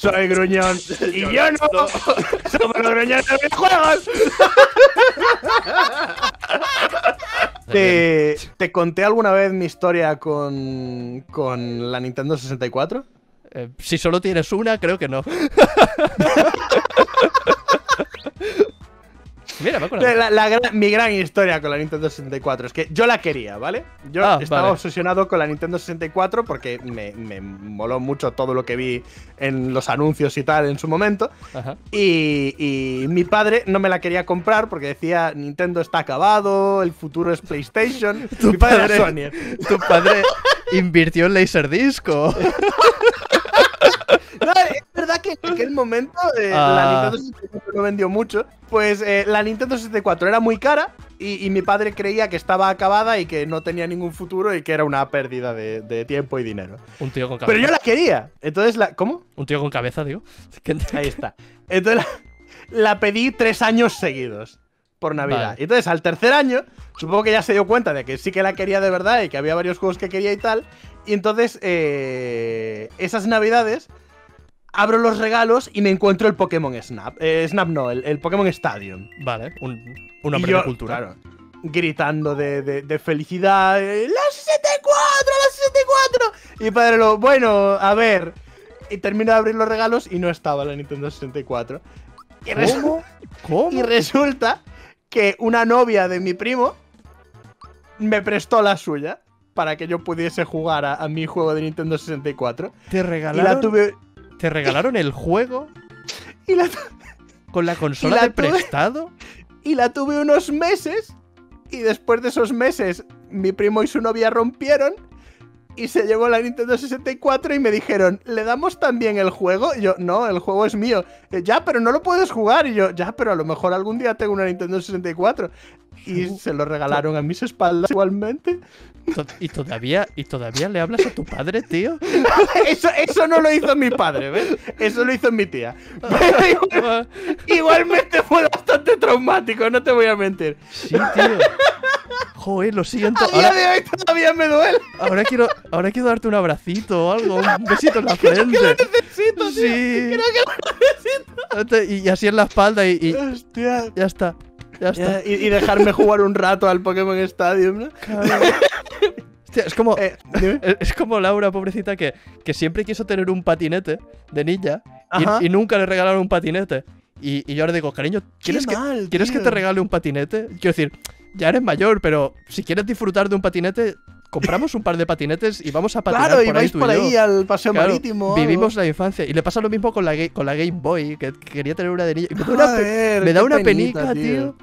Soy gruñón. Y yo, no. Somos los gruñones de los videojuegos. ¿Te, ¿Te conté alguna vez mi historia con, con la Nintendo 64? Eh, si solo tienes una, creo que no. Mira, me acuerdo. La- la gran- mi gran historia con la Nintendo 64 es que yo la quería, ¿vale? Yo Ah, estaba vale. obsesionado con la Nintendo 64 porque me, me moló mucho todo lo que vi en los anuncios y tal en su momento. Ajá. Y, y mi padre no me la quería comprar porque decía Nintendo está acabado, el futuro es PlayStation. Tu mi padre, padre- era Sony. Tu padre invirtió en Laserdisco. Verdad que en aquel momento eh, Ah. la Nintendo 64 no vendió mucho. Pues eh, la Nintendo 64 era muy cara y, y mi padre creía que estaba acabada y que no tenía ningún futuro y que era una pérdida de, de tiempo y dinero. Un tío con cabeza. Pero yo la quería. Entonces la. ¿Cómo? Un tío con cabeza, digo. Ahí está. Entonces la, la pedí tres años seguidos por Navidad. Vale. Y entonces al tercer año, supongo que ya se dio cuenta de que sí que la quería de verdad y que había varios juegos que quería y tal. Y entonces, eh, esas Navidades, abro los regalos y me encuentro el Pokémon Snap. Eh, Snap no, el, el Pokémon Stadium. Vale, un, un Y hombre yo, de cultura. claro, gritando de, de- de felicidad. eh, ¡La 64! ¡La 64! Y padre lo, bueno, a ver. Y termino de abrir los regalos y no estaba la Nintendo 64. Y, resu- ¿Cómo? ¿Cómo? y resulta que una novia de mi primo me prestó la suya para que yo pudiese jugar a, a mi juego de Nintendo 64. ¿Te Y regalaron, la tuve. ¿Te regalaron el juego Y la, con la consola la de tuve- prestado? y la tuve unos meses. Y después de esos meses, mi primo y su novia rompieron. Y se llevó la Nintendo 64 y me dijeron, ¿le damos también el juego? Y yo, no, el juego es mío. "Eh, ya, pero no lo puedes jugar. Y yo, ya, pero a lo mejor algún día tengo una Nintendo 64. Y se lo regalaron a mis espaldas igualmente. ¿Y todavía, ¿Y todavía le hablas a tu padre, tío? Eso, eso no lo hizo mi padre, ¿ves? Eso lo hizo mi tía. Pero igual- igualmente fue bastante traumático, no te voy a mentir. Sí, tío. Joder, lo siento. A día Ahora, de hoy todavía me duele. ahora quiero, ahora quiero darte un abracito o algo, un besito en la frente. Necesito, tío. Sí. Creo que lo necesito. Y así en la espalda y, y Hostia. ya está. Ya está. Ya, y, y dejarme jugar un rato al Pokémon Stadium, ¿no? Cabrón. Hostia, es como. Eh. Es como Laura, pobrecita, que, que siempre quiso tener un patinete de niña Ajá. y, y nunca le regalaron un patinete. Y, y yo ahora digo, cariño, ¿quieres, que, mal, ¿quieres que te regale un patinete? Quiero decir, ya eres mayor, pero si quieres disfrutar de un patinete, compramos un par de patinetes y vamos a patinar Claro, y por ahí vais tú por y yo. ahí al paseo Claro, marítimo. vivimos la infancia. Y le pasa lo mismo con la, con la Game Boy, que, que quería tener una de niña. Y me da una, Joder, me da una penita, penica, tío.